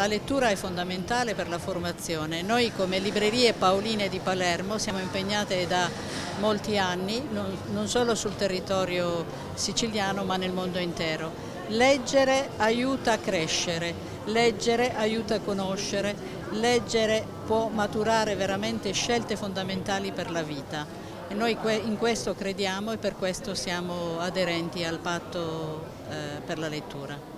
la lettura è fondamentale per la formazione. Noi come Librerie Paoline di Palermo siamo impegnate da molti anni, non, non solo sul territorio siciliano ma nel mondo intero. Leggere aiuta a crescere, leggere aiuta a conoscere, leggere può maturare veramente scelte fondamentali per la vita. E noi in questo crediamo e per questo siamo aderenti al patto eh, per la lettura.